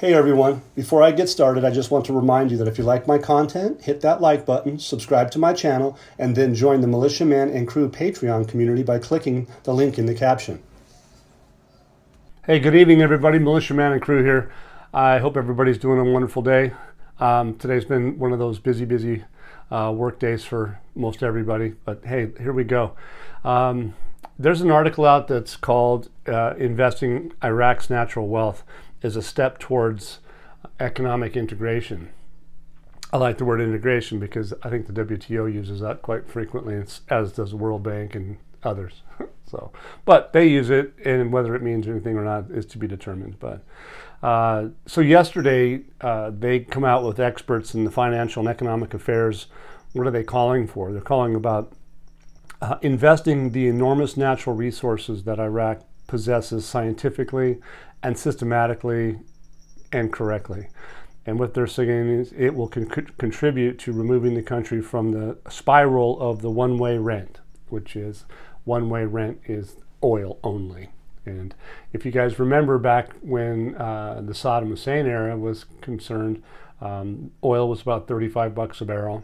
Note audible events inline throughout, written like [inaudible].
Hey everyone, before I get started, I just want to remind you that if you like my content, hit that like button, subscribe to my channel, and then join the Militiaman and Crew Patreon community by clicking the link in the caption. Hey, good evening everybody, Militiaman and Crew here. I hope everybody's doing a wonderful day. Um, today's been one of those busy, busy uh, work days for most everybody, but hey, here we go. Um, there's an article out that's called uh, Investing Iraq's Natural Wealth is a step towards economic integration. I like the word integration because I think the WTO uses that quite frequently, as does the World Bank and others. [laughs] so, but they use it, and whether it means anything or not is to be determined. But uh, so yesterday, uh, they come out with experts in the financial and economic affairs. What are they calling for? They're calling about uh, investing the enormous natural resources that Iraq possesses scientifically and systematically and correctly. And what they're saying is it will con contribute to removing the country from the spiral of the one way rent, which is one way rent is oil only. And if you guys remember back when uh, the Saddam Hussein era was concerned, um, oil was about 35 bucks a barrel.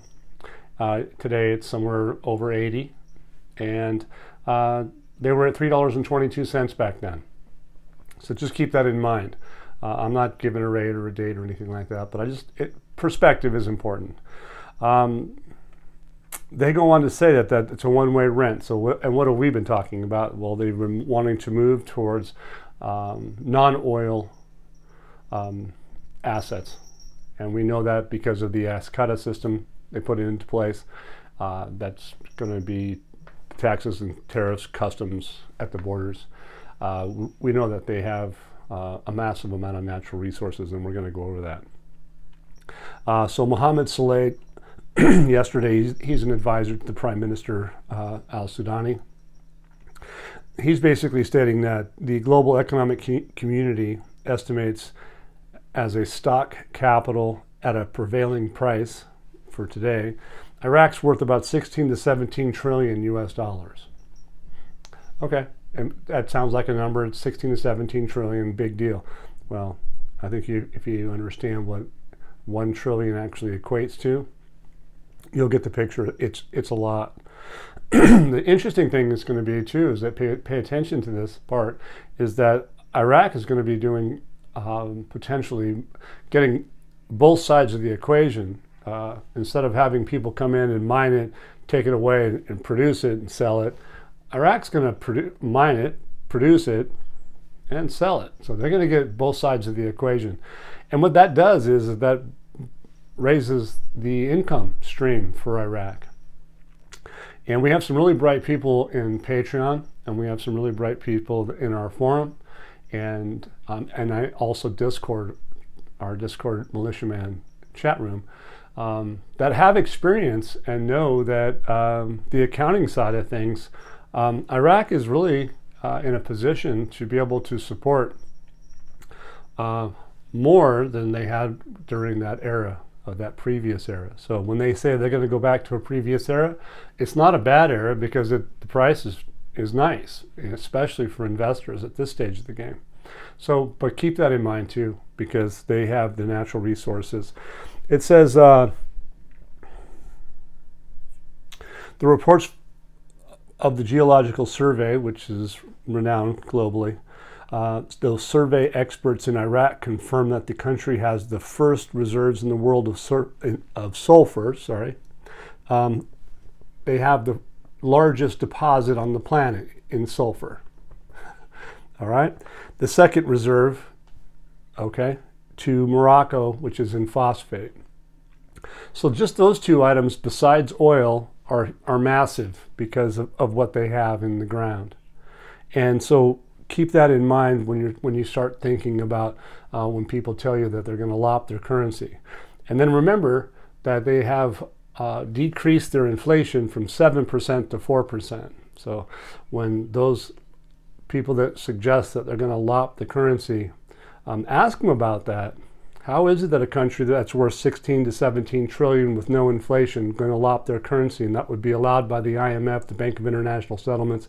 Uh, today it's somewhere over 80. And uh, they were at $3.22 back then. So just keep that in mind. Uh, I'm not giving a rate or a date or anything like that, but I just, it, perspective is important. Um, they go on to say that, that it's a one-way rent. So, and what have we been talking about? Well, they've been wanting to move towards um, non-oil um, assets, and we know that because of the ASYCUDA system they put it into place. Uh, that's going to be taxes and tariffs, customs at the borders. Uh, we know that they have uh, a massive amount of natural resources, and we're going to go over that. Uh, so Mohammed Saleh, [clears throat] yesterday, he's, he's, an advisor to the Prime Minister uh, al-Sudani. He's basically stating that the global economic community estimates as a stock capital at a prevailing price for today, Iraq's worth about 16 to 17 trillion US dollars. Okay, and that sounds like a number. It's 16 to 17 trillion, big deal. Well, I think you, if you understand what one trillion actually equates to, you'll get the picture. It's it's a lot. [clears throat] the interesting thing is going to be too is that pay, pay attention to this part is that Iraq is going to be doing um, potentially getting both sides of the equation uh, instead of having people come in and mine it, take it away and, and produce it and sell it. Iraq's going to mine it, produce it, and sell it. So they're going to get both sides of the equation. And what that does is, that raises the income stream for Iraq. And we have some really bright people in Patreon, and we have some really bright people in our forum, and um, and I also Discord, our Discord militiaman chat room, um, that have experience and know that um, the accounting side of things um, Iraq is really uh, in a position to be able to support uh, more than they had during that era of that previous era. So when they say they're going to go back to a previous era, it's not a bad era because it, the price is, is nice, especially for investors at this stage of the game. So, but keep that in mind too, because they have the natural resources. It says uh, the reports of the Geological Survey, which is renowned globally, uh, those survey experts in Iraq confirm that the country has the first reserves in the world of, sur- of sulfur. Sorry, um, they have the largest deposit on the planet in sulfur. [laughs] All right, the second reserve, okay, to Morocco, which is in phosphate. So just those two items, besides oil, are, are massive because of, of what they have in the ground. And so keep that in mind when, you when you start thinking about uh, when people tell you that they're going to lop their currency. And then remember that they have uh, decreased their inflation from 7% to 4%. So when those people that suggest that they're going to lop the currency, um, ask them about that how is it that a country that's worth 16 to 17 trillion with no inflation going to lop their currency and that would be allowed by the IMF, the Bank of International Settlements,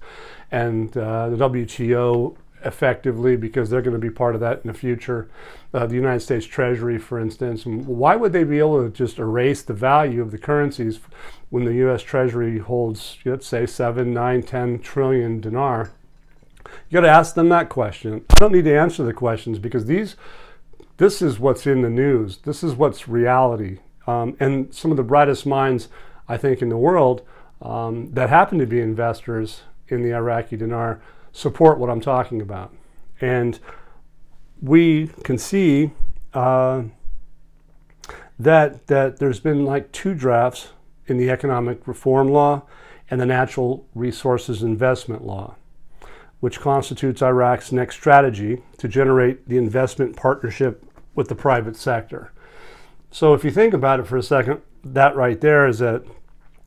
and uh, the WTO effectively because they're going to be part of that in the future. Uh, the United States Treasury, for instance, why would they be able to just erase the value of the currencies when the U.S. Treasury holds, let's say, seven, nine, ten trillion dinar? You got to ask them that question. I don't need to answer the questions because these, this is what's in the news. This is what's reality. Um, and some of the brightest minds, I think, in the world um, that happen to be investors in the Iraqi dinar support what I'm talking about. And we can see uh, that, that there's been like two drafts in the economic reform law and the natural resources investment law, which constitutes Iraq's next strategy to generate the investment partnership with the private sector. So if you think about it for a second, that right there is that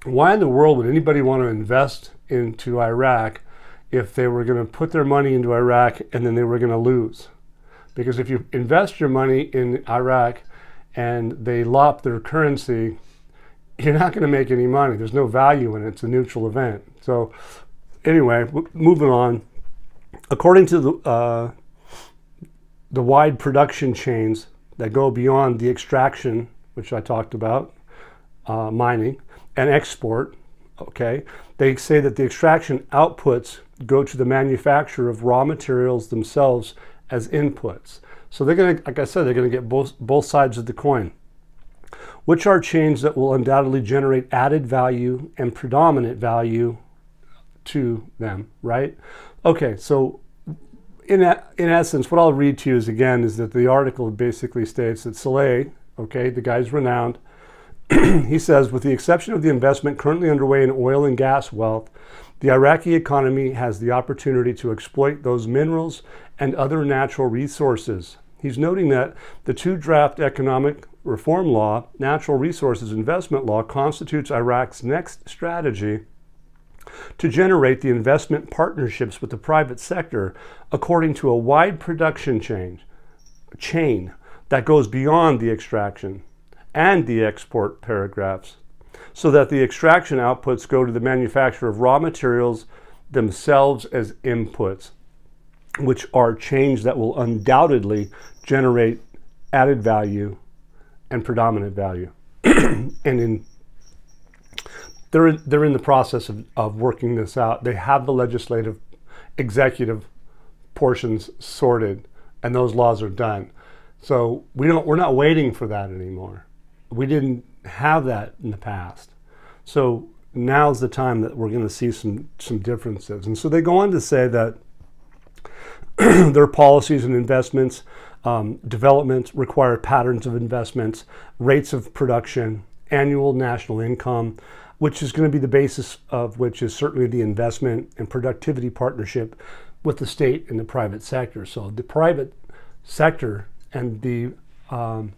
why in the world would anybody want to invest into Iraq if they were going to put their money into Iraq and then they were going to lose? Because if you invest your money in Iraq and they lop their currency, you're not going to make any money. There's no value in it. It's a neutral event. So, anyway, moving on. According to the uh, the wide production chains that go beyond the extraction, which I talked about, uh, mining, and export, okay, they say that the extraction outputs go to the manufacture of raw materials themselves as inputs. So they're going to, like I said, they're going to get both, both sides of the coin, which are chains that will undoubtedly generate added value and predominant value to them, right? Okay, so in, in essence, what I'll read to you is again is that the article basically states that Saleh, okay, the guy's renowned, [clears throat] he says, with the exception of the investment currently underway in oil and gas wealth, the Iraqi economy has the opportunity to exploit those minerals and other natural resources. He's noting that the two draft economic reform law, natural resources investment law, constitutes Iraq's next strategy to generate the investment partnerships with the private sector according to a wide production chain, chain that goes beyond the extraction and the export paragraphs so that the extraction outputs go to the manufacture of raw materials themselves as inputs, which are change that will undoubtedly generate added value and predominant value. [clears throat] and in they're in, they're in the process of, of working this out. They have the legislative, executive portions sorted, and those laws are done. So we don't we're not waiting for that anymore. We didn't have that in the past. So now's the time that we're going to see some some differences. And so they go on to say that [clears throat] their policies and investments, um, developments require patterns of investments, rates of production, annual national income, which is going to be the basis of which is certainly the investment and productivity partnership with the state and the private sector. So the private sector and the um,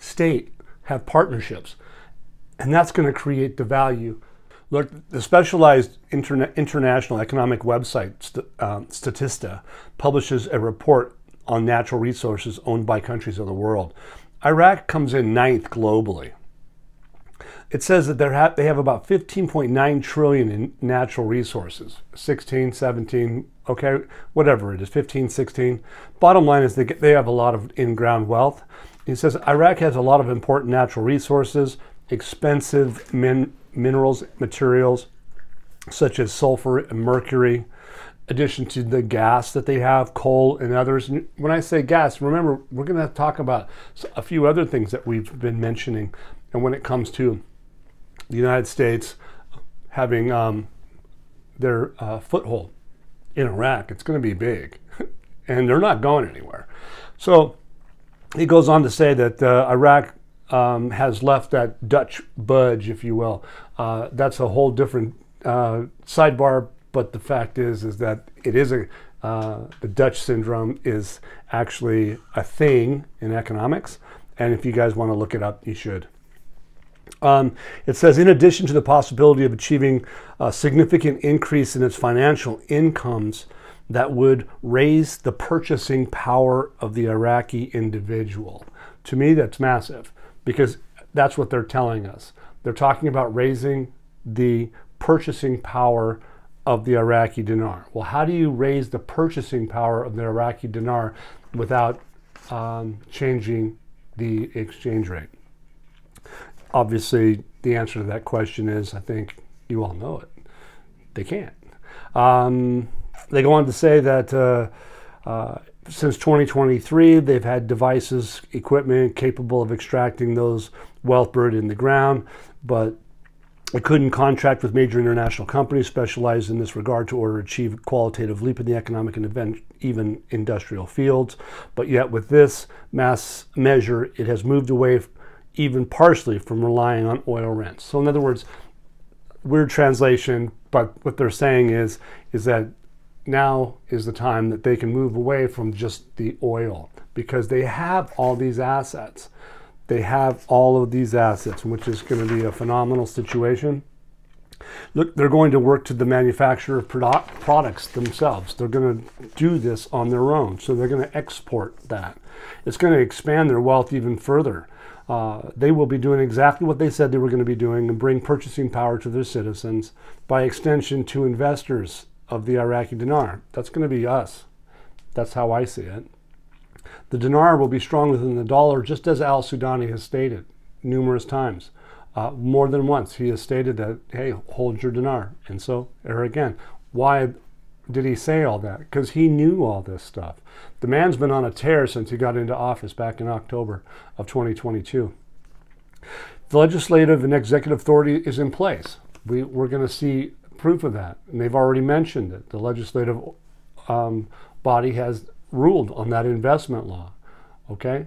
state have partnerships, and that's going to create the value. Look, the specialized interna- international economic website, St- um, Statista, publishes a report on natural resources owned by countries of the world. Iraq comes in ninth globally it says that ha- they have about 15.9 trillion in natural resources. 16 17 okay whatever it is 15 16 bottom line is they, get, they have a lot of in-ground wealth. He says iraq has a lot of important natural resources expensive min- minerals materials such as sulfur and mercury addition to the gas that they have coal and others. When i say gas remember we're going to talk about a few other things that we've been mentioning and when it comes to the United States having um, their uh, foothold in Iraq, it's going to be big. [laughs] and they're not going anywhere. So he goes on to say that uh, Iraq um, has left that Dutch budge, if you will. Uh, that's a whole different uh, sidebar, but the fact is, is that it is a uh, the Dutch syndrome is actually a thing in economics, and if you guys want to look it up, you should. Um, it says, in addition to the possibility of achieving a significant increase in its financial incomes, that would raise the purchasing power of the Iraqi individual. To me, that's massive because that's what they're telling us. They're talking about raising the purchasing power of the Iraqi dinar. Well, how do you raise the purchasing power of the Iraqi dinar without um, changing the exchange rate? Obviously, the answer to that question is I think you all know it. They can't. Um, they go on to say that uh, uh, since 2023, they've had devices, equipment capable of extracting those wealth buried in the ground, but it couldn't contract with major international companies specialized in this regard to order achieve a qualitative leap in the economic and event, even industrial fields. But yet, with this mass measure, it has moved away even partially from relying on oil rents. So, in other words, weird translation, but what they're saying is is that now is the time that they can move away from just the oil because they have all these assets. They have all of these assets, which is going to be a phenomenal situation. Look, they're going to work to the manufacturer of product, products themselves. They're going to do this on their own. So they're going to export that. It's going to expand their wealth even further. Uh, they will be doing exactly what they said they were going to be doing and bring purchasing power to their citizens, by extension to investors of the Iraqi dinar. That's going to be us. That's how I see it. The dinar will be stronger than the dollar, just as al Sudani has stated numerous times. Uh, more than once, he has stated that, hey, hold your dinar. And so, here again, why did he say all that? Because he knew all this stuff. The man's been on a tear since he got into office back in October of 2022. The legislative and executive authority is in place. We, we're going to see proof of that, and they've already mentioned it. The legislative um, body has ruled on that investment law, okay,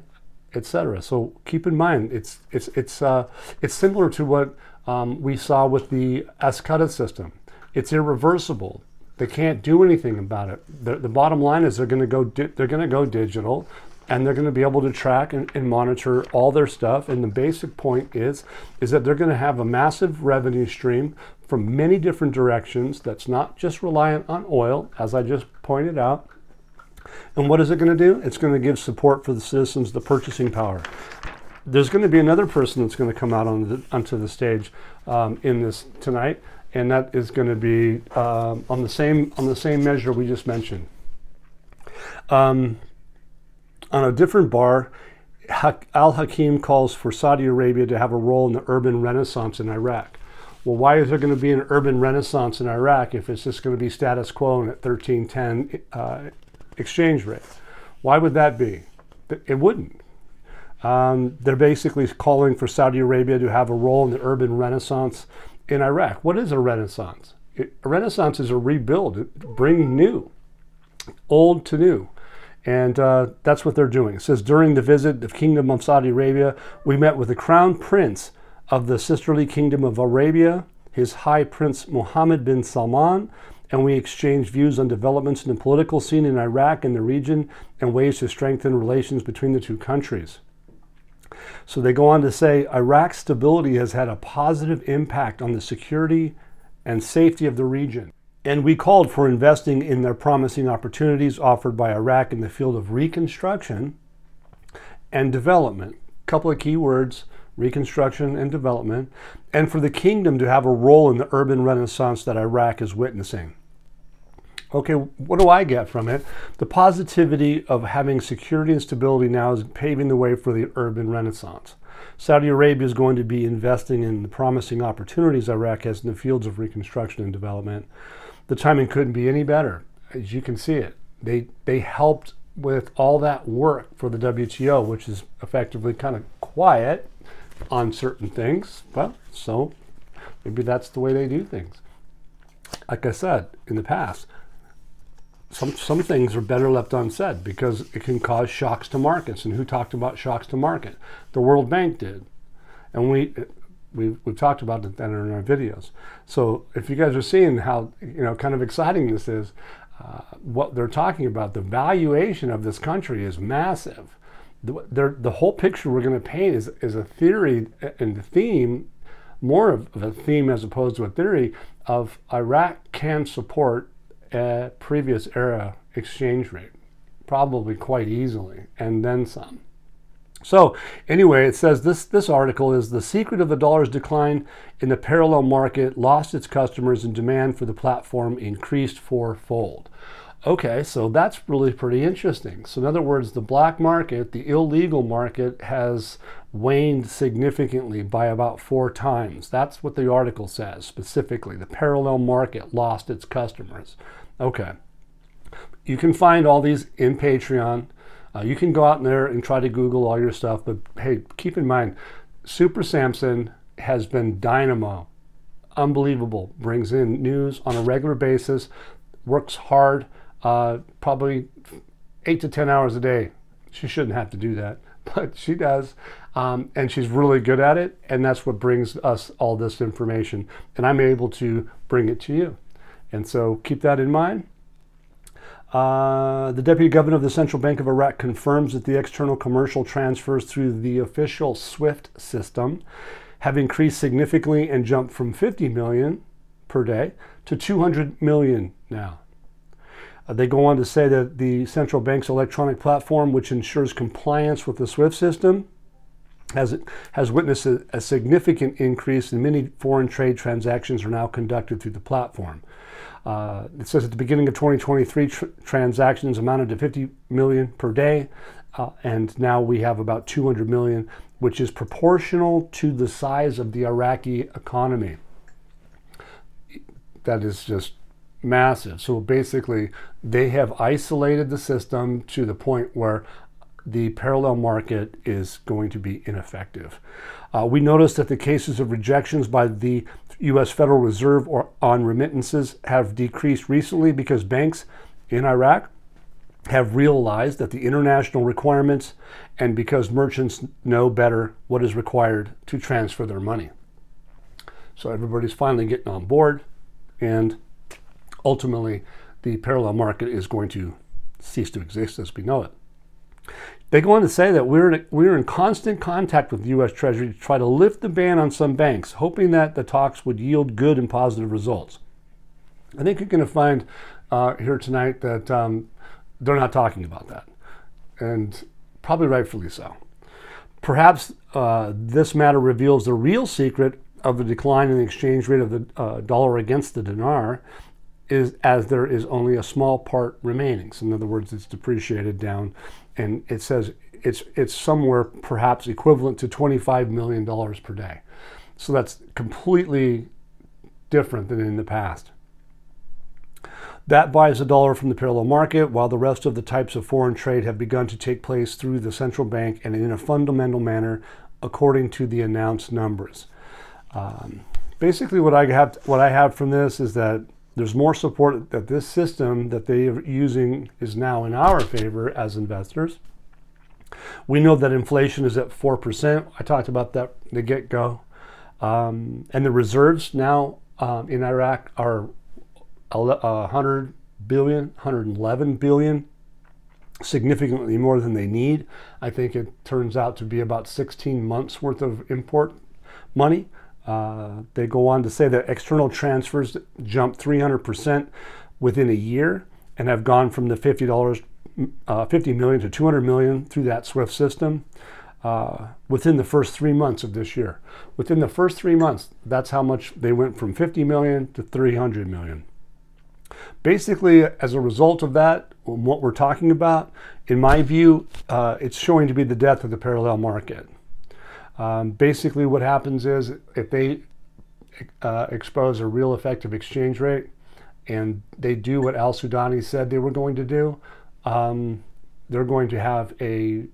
etc. So keep in mind, it's it's it's uh, it's similar to what um, we saw with the ASYCUDA system. It's irreversible. They can't do anything about it. The, the bottom line is they're going to go they're going to go digital, and they're going to be able to track and, and, monitor all their stuff. And the basic point is is that they're going to have a massive revenue stream from many different directions. That's not just reliant on oil, as I just pointed out. And what is it going to do? It's going to give support for the citizens, the purchasing power. There's going to be another person that's going to come out on the, onto the stage um, in this tonight and that is going to be um, on the same on the same measure we just mentioned. Um, on a different bar, Al Hakim calls for Saudi Arabia to have a role in the urban renaissance in Iraq. Well, why is there going to be an urban renaissance in Iraq if it's just going to be status quo and at 1310 uh, exchange rate? Why would that be? It wouldn't. Um, they're basically calling for Saudi Arabia to have a role in the urban renaissance in Iraq. What is a renaissance? It, a renaissance is a rebuild, bring new, old to new. And uh, that's what they're doing. It says during the visit of Kingdom of Saudi Arabia, we met with the crown prince of the sisterly kingdom of Arabia, his high prince Mohammed bin Salman, and we exchanged views on developments in the political scene in Iraq and the region and ways to strengthen relations between the two countries. So they go on to say Iraq's stability has had a positive impact on the security and safety of the region. And we called for investing in their promising opportunities offered by Iraq in the field of reconstruction and development. A couple of key words reconstruction and development, and for the kingdom to have a role in the urban renaissance that Iraq is witnessing. Okay, what do I get from it? The positivity of having security and stability now is paving the way for the urban renaissance. Saudi Arabia is going to be investing in the promising opportunities Iraq has in the fields of reconstruction and development. The timing couldn't be any better, as you can see it. They, they helped with all that work for the WTO, which is effectively kind of quiet on certain things. Well, so maybe that's the way they do things. Like I said in the past, some some things are better left unsaid because it can cause shocks to markets. And who talked about shocks to market? The World Bank did, and we we've, we've talked about that in our videos. So if you guys are seeing how you know kind of exciting this is, uh, what they're talking about, the valuation of this country is massive. The, the whole picture we're going to paint is, is a theory and the theme, more of a theme as opposed to a theory of Iraq can support previous era exchange rate, probably quite easily, and then some. So anyway, it says this this article is the secret of the dollar's decline in the parallel market lost its customers and demand for the platform increased fourfold. Okay, so that's really pretty interesting. So in other words, the black market, the illegal market has waned significantly by about four times. That's what the article says specifically. The parallel market lost its customers. Okay. You can find all these in Patreon. Uh, you can go out there and try to Google all your stuff, but hey, keep in mind, Super Samson has been dynamo, unbelievable, brings in news on a regular basis, works hard, uh, probably eight to 10 hours a day. She shouldn't have to do that, [laughs] but she does. Um, and she's really good at it. And that's what brings us all this information. And I'm able to bring it to you. And so keep that in mind. Uh, the deputy governor of the Central Bank of Iraq confirms that the external commercial transfers through the official SWIFT system have increased significantly and jumped from 50 million per day to 200 million now. Uh, they go on to say that the central bank's electronic platform, which ensures compliance with the SWIFT system, has, has witnessed a, a significant increase in many foreign trade transactions are now conducted through the platform. Uh, it says at the beginning of 2023, tr transactions amounted to 50 million per day, uh, and now we have about 200 million, which is proportional to the size of the Iraqi economy. That is just massive. So basically, they have isolated the system to the point where the parallel market is going to be ineffective. Uh, we noticed that the cases of rejections by the U.S. Federal Reserve or on remittances have decreased recently because banks in Iraq have realized that the international requirements and because merchants know better what is required to transfer their money. So everybody's finally getting on board, and ultimately, the parallel market is going to cease to exist as we know it. They go on to say that we're in, we're in constant contact with the U.S. Treasury to try to lift the ban on some banks, hoping that the talks would yield good and positive results. I think you're going to find uh, here tonight that um, they're not talking about that, and probably rightfully so. Perhaps uh, this matter reveals the real secret of the decline in the exchange rate of the uh, dollar against the dinar, is as there is only a small part remaining. So in other words, it's depreciated down and it says it's it's somewhere perhaps equivalent to 25 million dollars per day. So that's completely different than in the past. That buys the dollar from the parallel market, while the rest of the types of foreign trade have begun to take place through the central bank and in a fundamental manner, according to the announced numbers. Um, basically, what I have what I have from this is that there's more support that this system that they are using is now in our favor as investors. We know that inflation is at 4%. I talked about that the get go. Um, and the reserves now um, in Iraq are 100 billion, 111 billion, significantly more than they need. I think it turns out to be about 16 months worth of import money. Uh, they go on to say that external transfers jumped 300% within a year and have gone from the $50, uh, 50 million to 200 million through that SWIFT system uh, within the first three months of this year. Within the first three months, that's how much they went from 50 million to 300 million. Basically, as a result of that, what we're talking about, in my view, uh, it's showing to be the death of the parallel market. Um, basically, what happens is if they uh, expose a real effective exchange rate and they do what Al Sudani said they were going to do, um, they're going to have a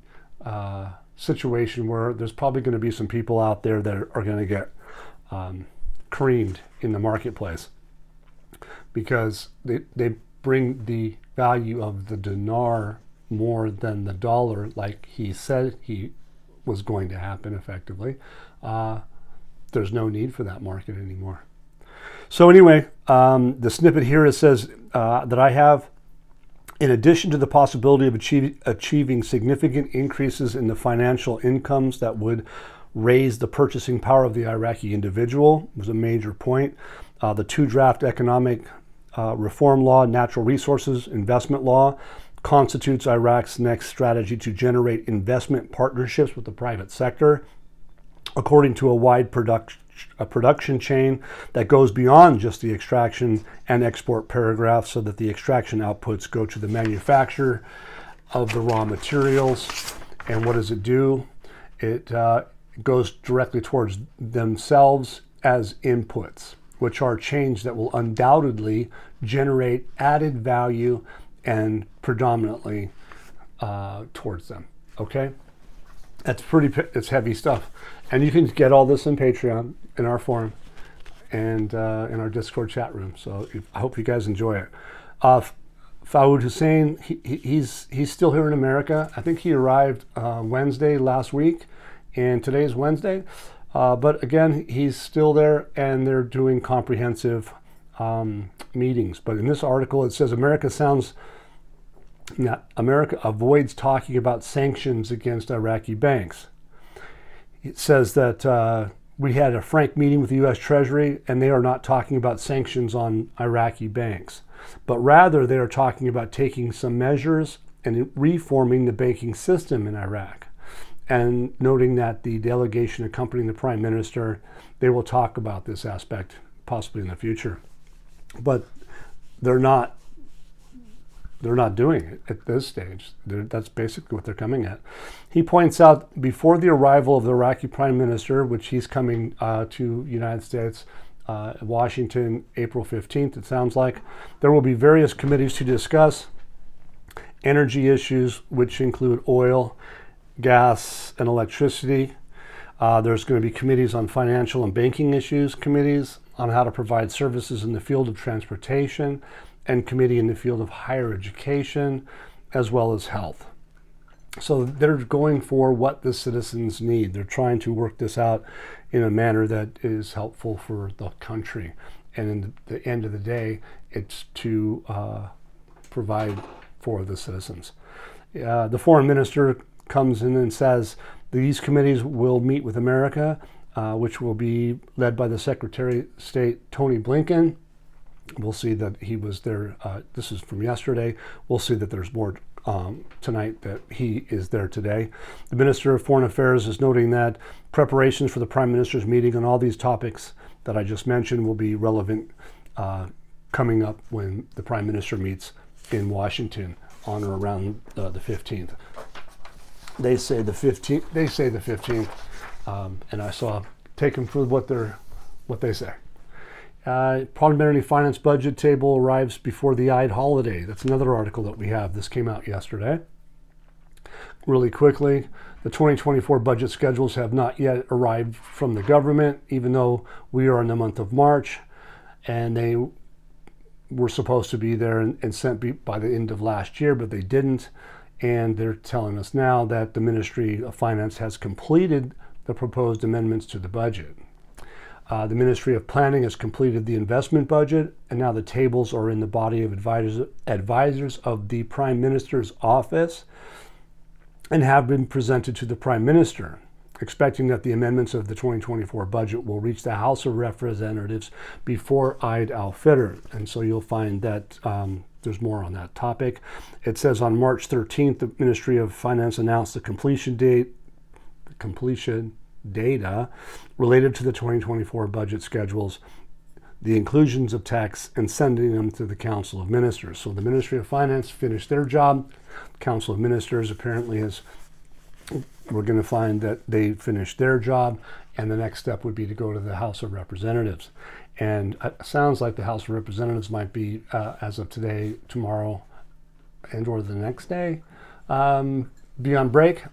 uh, situation where there's probably going to be some people out there that are, going to get um, creamed in the marketplace. Because they, they bring the value of the dinar more than the dollar, like he said he was going to happen effectively, uh, there's no need for that market anymore. So anyway, um, the snippet here it says uh, that I have, in addition to the possibility of achieve, achieving significant increases in the financial incomes that would raise the purchasing power of the Iraqi individual was a major point. Uh, the two draft economic uh, reform law, natural resources investment law, constitutes Iraq's next strategy to generate investment partnerships with the private sector, according to a wide production a production chain that goes beyond just the extraction and export paragraph so that the extraction outputs go to the manufacturer of the raw materials. And what does it do? It uh, goes directly towards themselves as inputs, which are chains that will undoubtedly generate added value and predominantly uh, towards them. Okay, that's pretty. It's heavy stuff, and you can get all this in Patreon in our forum and uh, in our Discord chat room. So I hope you guys enjoy it. Uh, Fawad Hussein, he, he's he's still here in America. I think he arrived uh, Wednesday last week, and today is Wednesday. Uh, but again, he's still there, and they're doing comprehensive um, meetings. But in this article, it says America sounds. Yeah, America avoids talking about sanctions against Iraqi banks. It says that uh, we had a frank meeting with the U.S. Treasury, and they are not talking about sanctions on Iraqi banks, but rather they are talking about taking some measures and reforming the banking system in Iraq. And noting that the delegation accompanying the prime minister, they will talk about this aspect possibly in the future. But they're not they're not doing it at this stage. They're, that's basically what they're coming at. He points out before the arrival of the Iraqi prime minister, which he's coming uh, to United States, uh, Washington, April 15th, it sounds like, there will be various committees to discuss energy issues, which include oil, gas, and electricity. Uh, there's going to be committees on financial and banking issues, committees on how to provide services in the field of transportation, and committee in the field of higher education as well as health. So they're going for what the citizens need. They're trying to work this out in a manner that is helpful for the country. And in the end of the day, it's to uh, provide for the citizens. Uh, the foreign minister comes in and says these committees will meet with America, uh, which will be led by the Secretary of State Tony Blinken We'll see that he was there. Uh, this is from yesterday. We'll see that there's more um, tonight that he is there today. The Minister of Foreign Affairs is noting that preparations for the Prime Minister's meeting on all these topics that I just mentioned will be relevant uh, coming up when the Prime Minister meets in Washington on or around uh, the 15th. They say the 15th. They say the 15th, um, and I saw take them for what they're what they say. Uh, Parliamentary Finance Budget Table arrives before the Eid holiday. That's another article that we have. This came out yesterday. Really quickly, the 2024 budget schedules have not yet arrived from the government, even though we are in the month of March, and they were supposed to be there and, and sent by the end of last year, but they didn't. And they're telling us now that the Ministry of Finance has completed the proposed amendments to the budget. Uh, the Ministry of Planning has completed the investment budget, and now the tables are in the body of advisors, advisors of the Prime Minister's office and have been presented to the Prime Minister, expecting that the amendments of the 2024 budget will reach the House of Representatives before Eid al Fitr. And so you'll find that um, there's more on that topic. It says on March 13th, the Ministry of Finance announced the completion date, the completion data related to the 2024 budget schedules, the inclusions of texts, and sending them to the Council of Ministers. So the Ministry of Finance finished their job. The Council of Ministers apparently has, we're going to find that they finished their job, and the next step would be to go to the House of Representatives. And it sounds like the House of Representatives might be, uh, as of today, tomorrow, and or the next day, um, be on break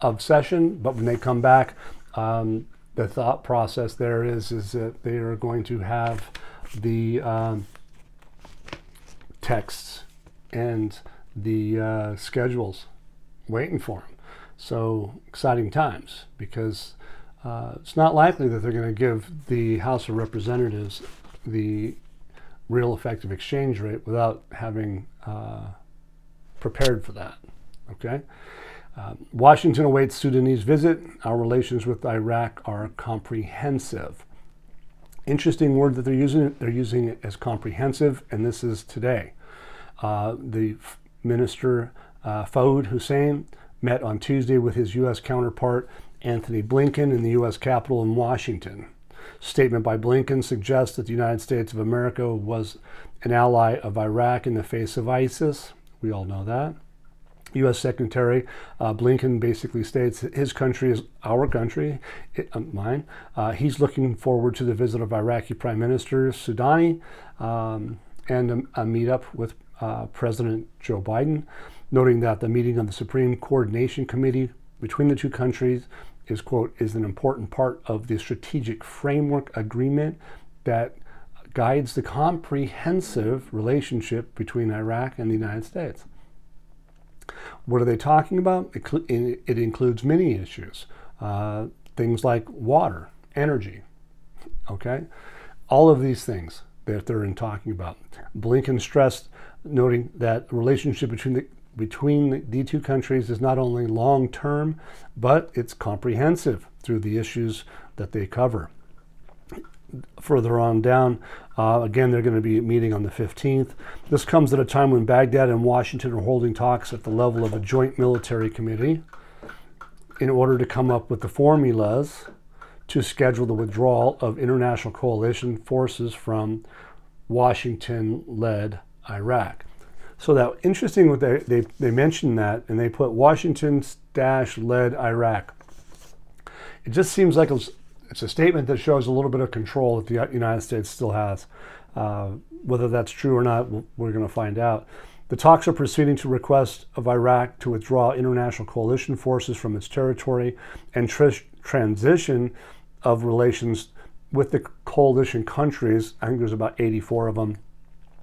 of session, but when they come back, um, the thought process there is is that they are going to have the um, texts and the uh, schedules waiting for them. So exciting times because uh, it's not likely that they're going to give the House of Representatives the real effective exchange rate without having uh, prepared for that. Okay. Uh, Washington awaits Sudanese visit. Our relations with Iraq are comprehensive. Interesting word that they're using. They're using it as comprehensive, and this is today. Uh, the Minister uh, Fawad Hussein met on Tuesday with his U.S. counterpart Anthony Blinken in the U.S. Capitol in Washington. Statement by Blinken suggests that the United States of America was an ally of Iraq in the face of ISIS. We all know that. U.S. Secretary uh, Blinken basically states that his country is our country, it, uh, mine. Uh, he's looking forward to the visit of Iraqi Prime Minister Sudani um, and a, a meetup with uh, President Joe Biden, noting that the meeting of the Supreme Coordination Committee between the two countries is quote is an important part of the strategic framework agreement that guides the comprehensive relationship between Iraq and the United States. What are they talking about? It, includes many issues, uh, things like water, energy, okay? All of these things that they're in talking about. Blinken stressed, noting that the relationship between the between the two countries is not only long term, but it's comprehensive through the issues that they cover. Further on down, uh, again, they're going to be meeting on the 15th. This comes at a time when Baghdad and Washington are holding talks at the level of a joint military committee in order to come up with the formulas to schedule the withdrawal of international coalition forces from Washington led Iraq. So that interesting what they, they, they mentioned that and they put Washington dash led Iraq. It just seems like it's a statement that shows a little bit of control that the United States still has. Uh, whether that's true or not, we're going to find out. The talks are proceeding to request of Iraq to withdraw international coalition forces from its territory and tr- transition of relations with the coalition countries. I think there's about 84 of them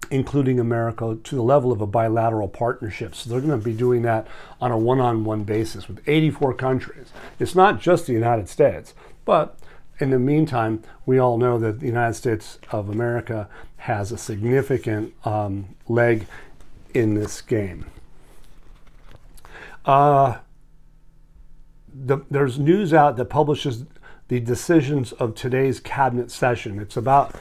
including America, to the level of a bilateral partnership. So they're going to be doing that on a one on one basis with 84 countries. It's not just the United States, but in the meantime, we all know that the United States of America has a significant um, leg in this game. Uh, the, there's news out that publishes the decisions of today's cabinet session. It's about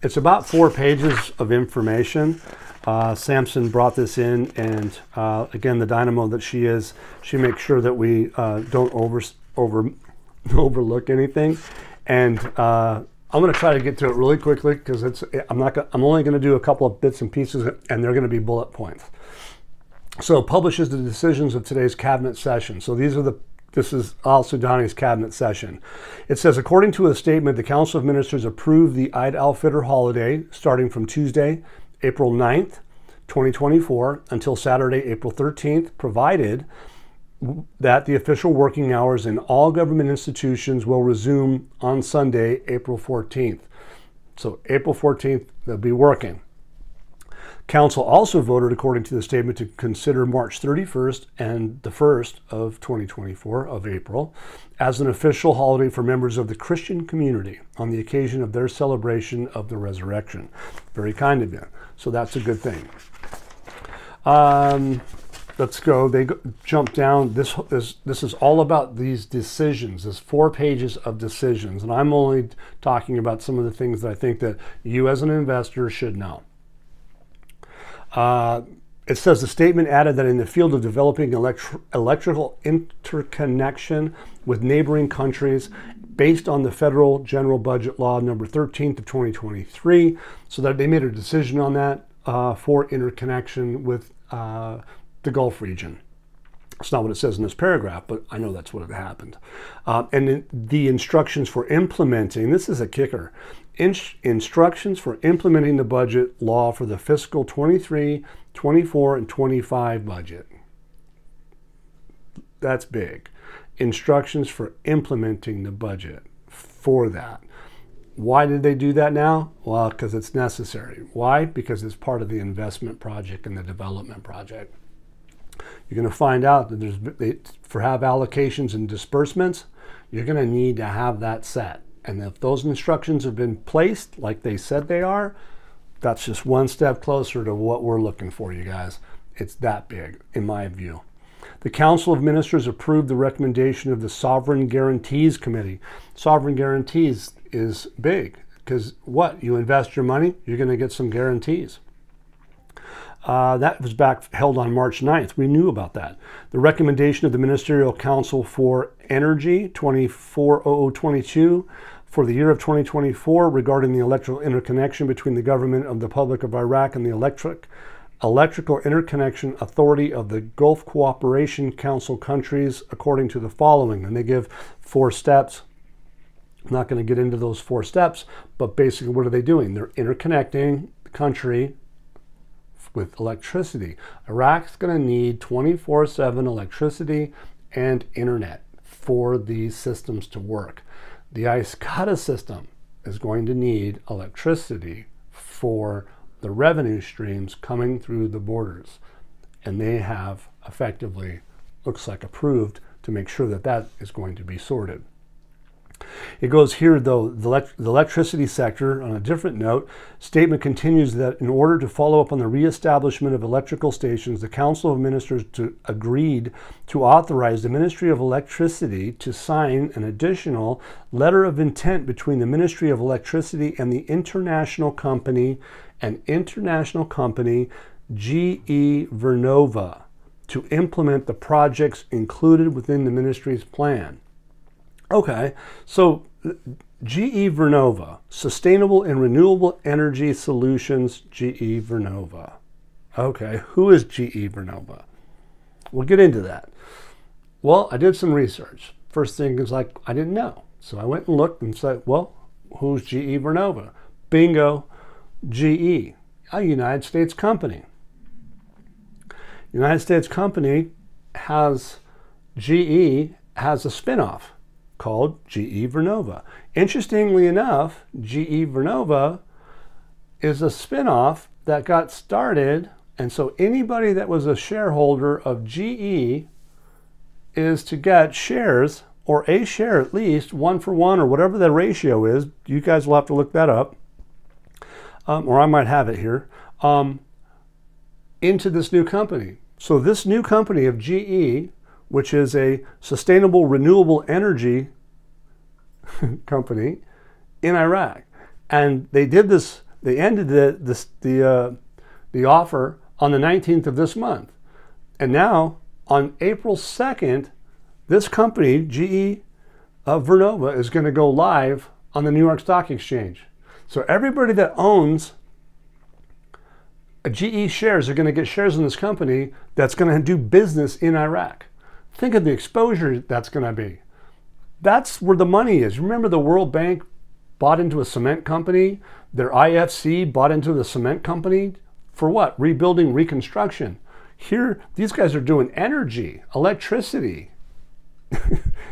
it's about four pages of information. Uh, Samson brought this in, and uh, again, the dynamo that she is, she makes sure that we uh, don't over over [laughs] overlook anything. And uh, I'm going to try to get to it really quickly because it's I'm not going I'm only going to do a couple of bits and pieces, and they're going to be bullet points. So publishes the decisions of today's cabinet session. So these are the this is Al Sudani's cabinet session. It says, according to a statement, the Council of Ministers approved the Eid al-Fitr holiday starting from Tuesday, April 9th, 2024, until Saturday, April 13th, provided that the official working hours in all government institutions will resume on Sunday, April 14th. So April 14th, they'll be working. Council also voted, according to the statement, to consider March 31st and the 1st of 2024 of April as an official holiday for members of the Christian community on the occasion of their celebration of the resurrection. Very kind of you. So that's a good thing. Um, let's go. They go, jump down. This is this is all about these decisions. There's four pages of decisions, and I'm only talking about some of the things that I think that you as an investor should know. Uh, it says the statement added that in the field of developing electri- electrical interconnection with neighboring countries based on the federal general budget law number 13 of 2023 so that they made a decision on that uh, for interconnection with uh, the gulf region it's not what it says in this paragraph, but I know that's what happened. Uh, and the instructions for implementing this is a kicker in- instructions for implementing the budget law for the fiscal 23, 24, and 25 budget. That's big. Instructions for implementing the budget for that. Why did they do that now? Well, because it's necessary. Why? Because it's part of the investment project and the development project. You're going to find out that there's for have allocations and disbursements, you're going to need to have that set. And if those instructions have been placed like they said they are, that's just one step closer to what we're looking for, you guys. It's that big, in my view. The Council of Ministers approved the recommendation of the Sovereign Guarantees Committee. Sovereign guarantees is big because what? You invest your money, you're going to get some guarantees. Uh, that was back held on March 9th. We knew about that. The recommendation of the Ministerial Council for Energy 240022 for the year of 2024 regarding the electrical interconnection between the government of the Republic of Iraq and the electric electrical interconnection authority of the Gulf Cooperation Council countries according to the following. And they give four steps. I'm not going to get into those four steps, but basically, what are they doing? They're interconnecting the country with electricity. Iraq's going to need 24 7 electricity and internet for these systems to work. The ASYCUDA system is going to need electricity for the revenue streams coming through the borders. And they have effectively, looks like approved to make sure that that is going to be sorted. It goes here, though, the, elect the, electricity sector, on a different note, statement continues that in order to follow up on the reestablishment of electrical stations, the Council of Ministers to, agreed to authorize the Ministry of Electricity to sign an additional letter of intent between the Ministry of Electricity and the international company, an international company, GE Vernova, to implement the projects included within the ministry's plan. Okay, so GE Vernova, Sustainable and Renewable Energy Solutions, GE Vernova. Okay, who is GE Vernova? We'll get into that. Well, I did some research. First thing is like, I didn't know. So I went and looked and said, well, who's GE Vernova? Bingo, GE, a United States company. United States company has GE has a spinoff called GE Vernova. Interestingly enough, GE Vernova is a spinoff that got started, and so anybody that was a shareholder of GE is to get shares or a share at least, one for one or whatever the ratio is. You guys will have to look that up, um, or I might have it here, um, into this new company. So, this new company of GE which is a sustainable renewable energy [laughs] company in Iraq. And they did this, they ended the, the, uh, the offer on the 19th of this month. And now, on April 2nd, this company, GE uh, Vernova, is going to go live on the New York Stock Exchange. So everybody that owns GE shares are going to get shares in this company that's going to do business in Iraq. Think of the exposure that's going to be. That's where the money is. Remember the World Bank bought into a cement company? Their IFC bought into the cement company for what? Rebuilding, reconstruction. Here, these guys are doing energy, electricity. [laughs]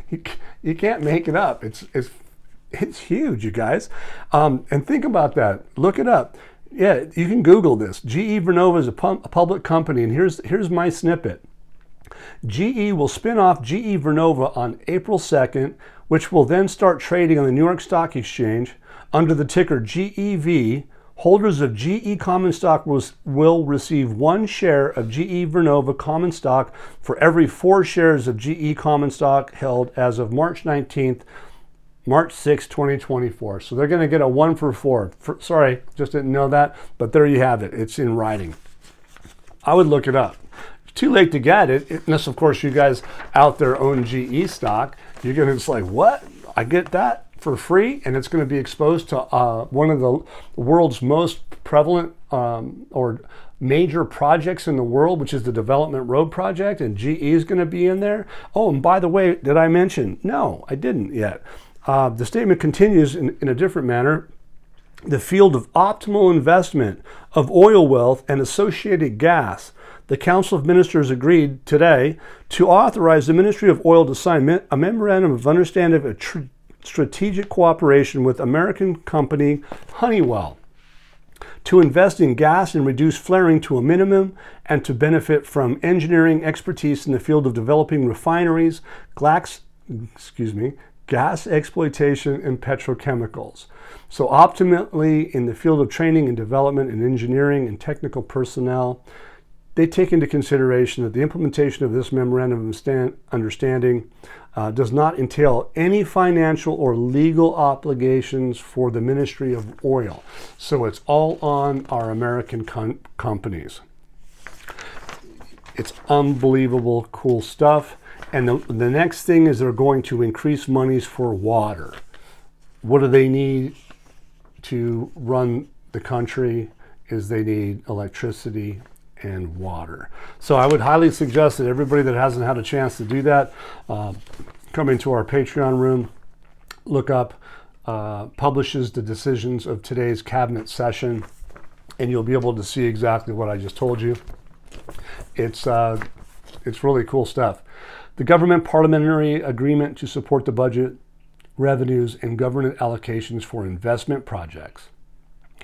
you, you can't make it up. It's, it's, it's huge, you guys. Um, and think about that. Look it up. Yeah, you can Google this. GE Vernova is a, a public company, and here's, here's my snippet. GE will spin off GE Vernova on April 2nd, which will then start trading on the New York Stock Exchange under the ticker GEV. Holders of GE common stock will, receive one share of GE Vernova common stock for every four shares of GE common stock held as of March 19th, March 6, 2024. So they're going to get a one for four. For, sorry, just didn't know that, but there you have it. It's in writing. I would look it up too late to get it. Unless, of course, you guys out there own GE stock. You're going to just like, what? I get that for free, and it's going to be exposed to uh, one of the world's most prevalent um, or major projects in the world, which is the Development Road Project, and GE is going to be in there. Oh, and by the way, did I mention? No, I didn't yet. Uh, the statement continues in, in a different manner the field of optimal investment of oil wealth and associated gas the Council of Ministers agreed today to authorize the Ministry of Oil to sign a memorandum of understanding of tr- strategic cooperation with American company Honeywell to invest in gas and reduce flaring to a minimum and to benefit from engineering expertise in the field of developing refineries, glax, excuse me, gas exploitation and petrochemicals. So optimally in the field of training and development and engineering and technical personnel, they take into consideration that the implementation of this memorandum of understanding uh, does not entail any financial or legal obligations for the Ministry of Oil. So it's all on our American companies. It's unbelievable, cool stuff. And the, the next thing is they're going to increase monies for water. What do they need to run the country? Is they need electricity and water. So I would highly suggest that everybody that hasn't had a chance to do that, uh, come into our Patreon room, look up, uh, publishes the decisions of today's cabinet session, and you'll be able to see exactly what I just told you. It's, uh, it's really cool stuff. The government parliamentary agreement to support the budget, revenues, and government allocations for investment projects.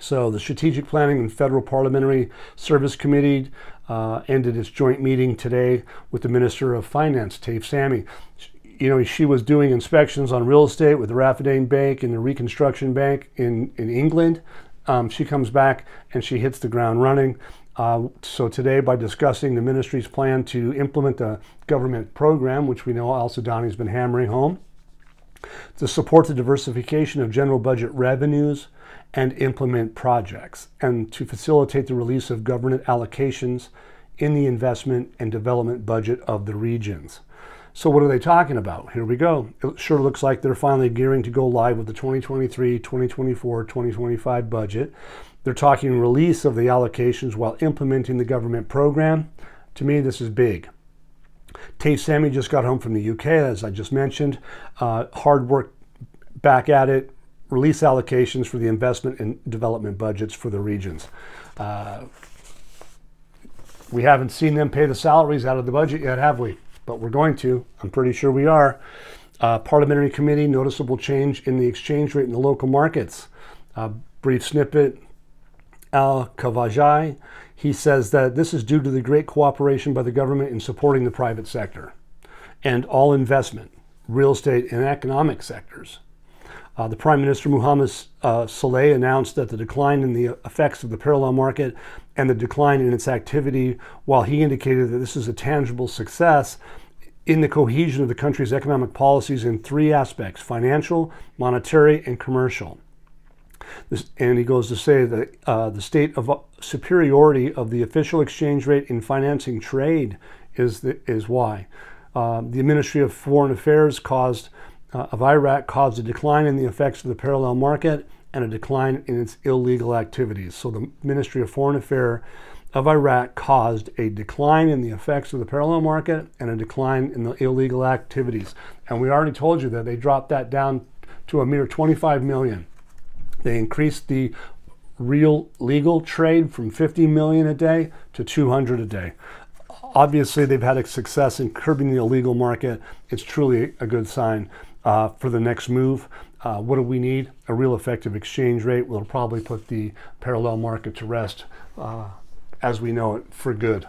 So the Strategic Planning and Federal Parliamentary Service Committee uh, ended its joint meeting today with the Minister of Finance, Taif Sami. You know, she was doing inspections on real estate with the Rafidain Bank and the Reconstruction Bank in, in England. Um, she comes back and she hits the ground running. Uh, so today, by discussing the ministry's plan to implement the government program, which we know Al Sudani has been hammering home, to support the diversification of general budget revenues and implement projects, and to facilitate the release of government allocations in the investment and development budget of the regions. So what are they talking about? Here we go. It sure looks like they're finally gearing to go live with the 2023, 2024, 2025 budget. They're talking release of the allocations while implementing the government program. To me, this is big. Taif Sami just got home from the UK, as I just mentioned. Uh, hard work back at it. Release allocations for the investment and development budgets for the regions. Uh, we haven't seen them pay the salaries out of the budget yet, have we? but we're going to. I'm pretty sure we are. Uh, Parliamentary Committee, noticeable change in the exchange rate in the local markets. Uh, brief snippet Al Kavajai, he says that this is due to the great cooperation by the government in supporting the private sector and all investment, real estate, and economic sectors. Uh, the Prime Minister Mohammed uh, Saleh announced that the decline in the effects of the parallel market and the decline in its activity, while he indicated that this is a tangible success in the cohesion of the country's economic policies in three aspects financial, monetary, and commercial. This, and he goes to say that uh, the state of superiority of the official exchange rate in financing trade is, the, is why. Uh, the Ministry of Foreign Affairs caused uh, of Iraq caused a decline in the effects of the parallel market and a decline in its illegal activities. So the Ministry of Foreign Affairs of Iraq caused a decline in the effects of the parallel market and a decline in the illegal activities. And we already told you that they dropped that down to a mere 25 million. They increased the real legal trade from 50 million a day to 200 a day. Obviously, they've had a success in curbing the illegal market. It's truly a good sign uh, for the next move. Uh, what do we need? A real effective exchange rate will probably put the parallel market to rest uh, as we know it for good.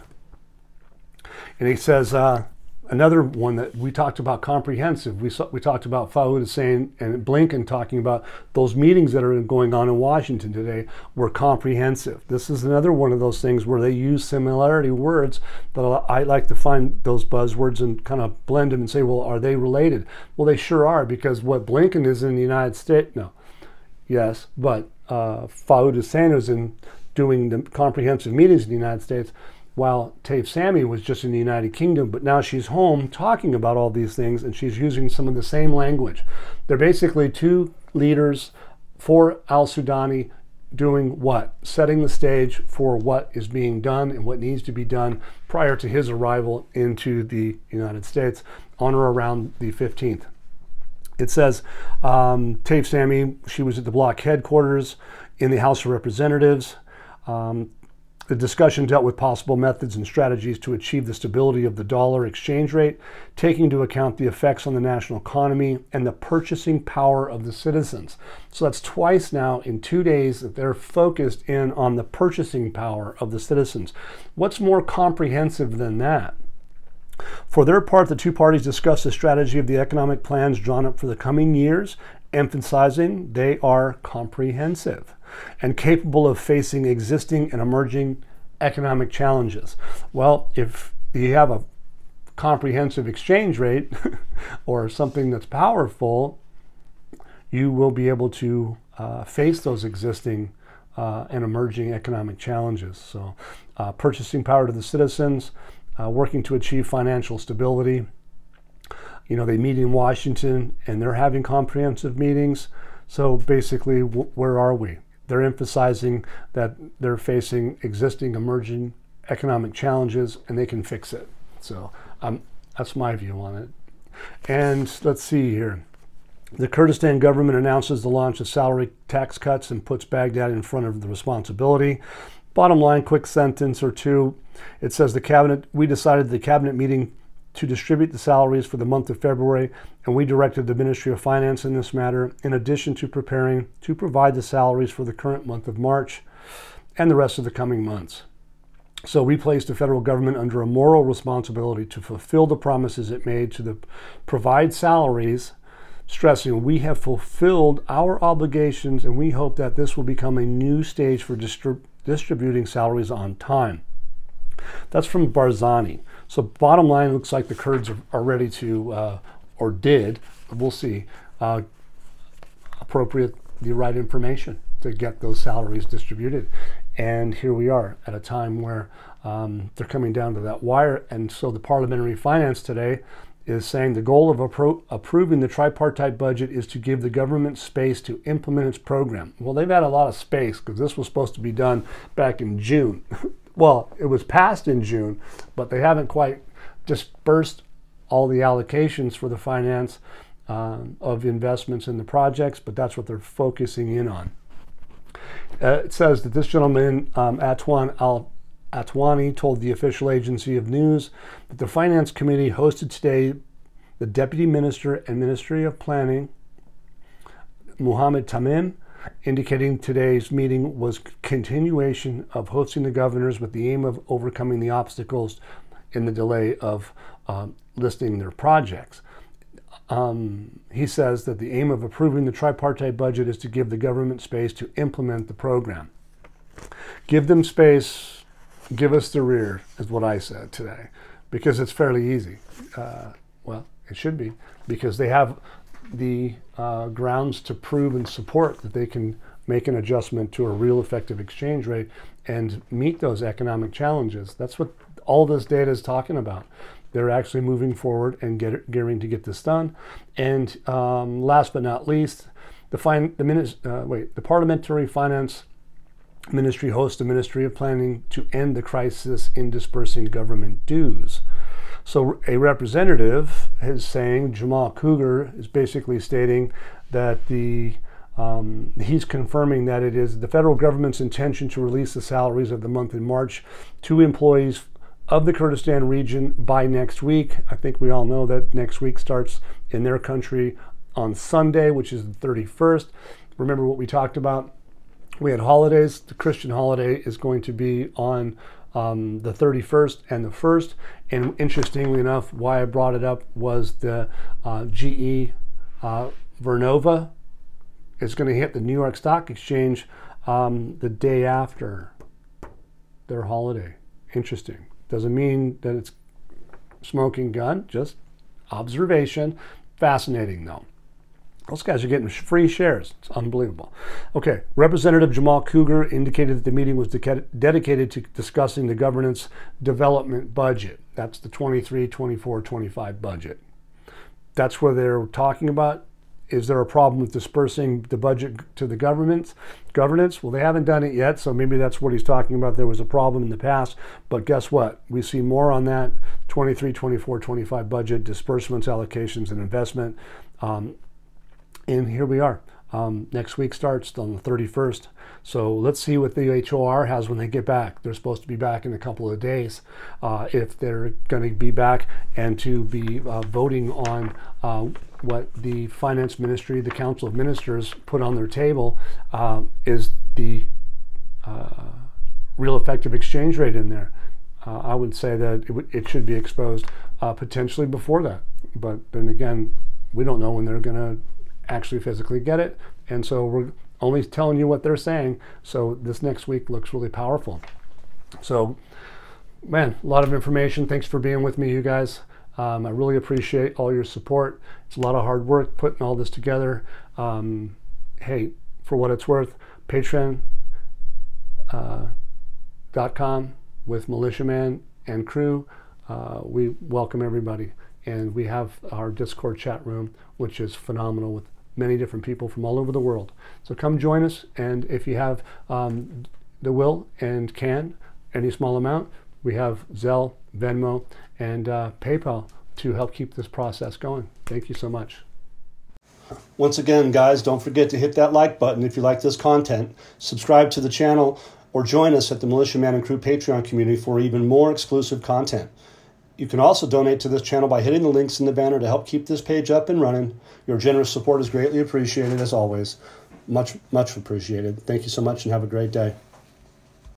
And he says, uh, another one that we talked about comprehensive. We saw, we talked about Fouad Hussein and Blinken talking about those meetings that are going on in Washington today were comprehensive. This is another one of those things where they use similarity words that I like to find those buzzwords and kind of blend them and say, well, are they related? Well, they sure are because what Blinken is in the United States, no, yes, but uh, Fouad Hussein is in doing the comprehensive meetings in the United States while Taif Sami was just in the United Kingdom, but now she's home talking about all these things and she's using some of the same language. They're basically two leaders for Al Sudani doing what? Setting the stage for what is being done and what needs to be done prior to his arrival into the United States on or around the 15th. It says um, Taif Sami, she was at the block headquarters in the House of Representatives. Um, the discussion dealt with possible methods and strategies to achieve the stability of the dollar exchange rate, taking into account the effects on the national economy and the purchasing power of the citizens. So that's twice now in two days that they're focused in on the purchasing power of the citizens. What's more comprehensive than that? For their part, the two parties discussed the strategy of the economic plans drawn up for the coming years, emphasizing they are comprehensive and capable of facing existing and emerging economic challenges. Well, if you have a comprehensive exchange rate [laughs] or something that's powerful, you will be able to uh, face those existing uh, and emerging economic challenges. So, uh, purchasing power to the citizens uh, working to achieve financial stability. You know, they meet in Washington and they're having comprehensive meetings. So basically, where are we? They're emphasizing that they're facing existing emerging economic challenges and they can fix it. So um, that's my view on it. And let's see here. The Kurdistan government announces the launch of salary tax cuts and puts Baghdad in front of the responsibility. Bottom line, quick sentence or two. It says the cabinet, we decided the cabinet meeting to distribute the salaries for the month of February, and we directed the Ministry of Finance in this matter, in addition to preparing to provide the salaries for the current month of March and the rest of the coming months. So we placed the federal government under a moral responsibility to fulfill the promises it made to the, provide salaries, stressing we have fulfilled our obligations and we hope that this will become a new stage for distrib- distributing salaries on time. That's from Barzani. So bottom line, looks like the Kurds are, ready to, uh, or did, we'll see, uh, appropriate the right information to get those salaries distributed. And here we are at a time where um, they're coming down to that wire. And so the parliamentary finance today is saying the goal of appro- approving the tripartite budget is to give the government space to implement its program. Well, they've had a lot of space because this was supposed to be done back in June. [laughs] well, it was passed in June, but they haven't quite dispersed all the allocations for the finance uh, of investments in the projects, but that's what they're focusing in on. Uh, it says that this gentleman, um, Atwan Al Atwani, told the official agency of news that the Finance Committee hosted today the Deputy Minister and Ministry of Planning, Muhammad Tamim, indicating today's meeting was continuation of hosting the governors with the aim of overcoming the obstacles in the delay of um, listing their projects. Um, he says that the aim of approving the tripartite budget is to give the government space to implement the program. Give them space, give us the rear, is what I said today, because it's fairly easy. Uh, well, it should be, because they have the uh, grounds to prove and support that they can make an adjustment to a real effective exchange rate and meet those economic challenges. That's what all this data is talking about. They're actually moving forward and get, gearing to get this done. And um, last but not least, the, fin- the, minis- uh, wait, the Parliamentary Finance Ministry hosts a Ministry of Planning to end the crisis in dispersing government dues. So a representative is saying, Jamal Kocher is basically stating that the um, he's confirming that it is the federal government's intention to release the salaries of the month in March to employees of the Kurdistan region by next week. I think we all know that next week starts in their country on Sunday, which is the 31st. Remember what we talked about? We had holidays. The Christian holiday is going to be on um, the 31st and the 1st. And interestingly enough, why I brought it up was the uh, GE uh, Vernova is going to hit the New York Stock Exchange um, the day after their holiday. Interesting. Doesn't mean that it's smoking gun, just observation. Fascinating though. Those guys are getting free shares. It's unbelievable. Okay, Representative Jamal Kocher indicated that the meeting was de- dedicated to discussing the governance development budget. That's the 23, 24, 25 budget. That's where they're talking about is there a problem with dispersing the budget to the government governance well they haven't done it yet so maybe that's what he's talking about there was a problem in the past but guess what we see more on that 23 24 25 budget disbursements allocations and investment um, and here we are um, next week starts on the 31st. So let's see what the HOR has when they get back. They're supposed to be back in a couple of days. Uh, if they're going to be back and to be uh, voting on uh, what the finance ministry, the council of ministers put on their table uh, is the uh, real effective exchange rate in there. Uh, I would say that it, it should be exposed potentially before that. But then again, we don't know when they're going to actually physically get it. And so we're only telling you what they're saying. So this next week looks really powerful. So, man, a lot of information. Thanks for being with me, you guys. Um, I really appreciate all your support. It's a lot of hard work putting all this together. Um, hey, for what it's worth, patreon.com uh, .com with militiaman and crew. Uh, we welcome everybody. And we have our Discord chat room, which is phenomenal with many different people from all over the world. So come join us. And if you have um, the will and can, any small amount, we have Zelle, Venmo, and uh, PayPal to help keep this process going. Thank you so much. Once again, guys, don't forget to hit that like button if you like this content. Subscribe to the channel or join us at the Militia Man and Crew Patreon community for even more exclusive content. You can also donate to this channel by hitting the links in the banner to help keep this page up and running. Your generous support is greatly appreciated, as always. Much, much appreciated. Thank you so much and have a great day.